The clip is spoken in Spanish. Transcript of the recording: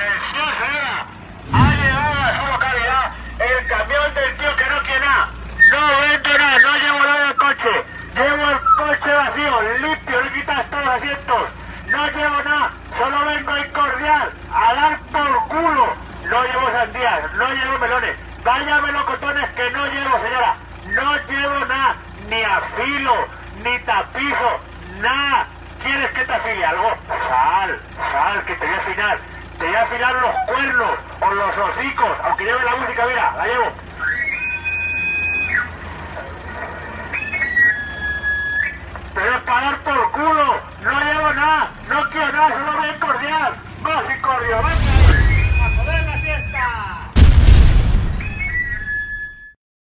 ¡Atención, señora! Ha llegado a su localidad el camión del tío que no quiere nada. No vendo nada, no llevo nada del coche. Llevo el coche vacío, limpio, le quitas todos los asientos. No llevo nada, solo vengo a incordiar, a dar por culo. No llevo sandías, no llevo melones. Vaya melocotones que no llevo, señora. No llevo nada, ni afilo, ni tapizo, nada. ¿Quieres que te afile algo? Sal, sal, que te voy a afinar. Te voy a afilar los cuernos o los hocicos, aunque lleve la música, mira, la llevo. Pero para dar por culo, no llevo nada, no quiero nada, solo voy cordial. Más y cordial, venga,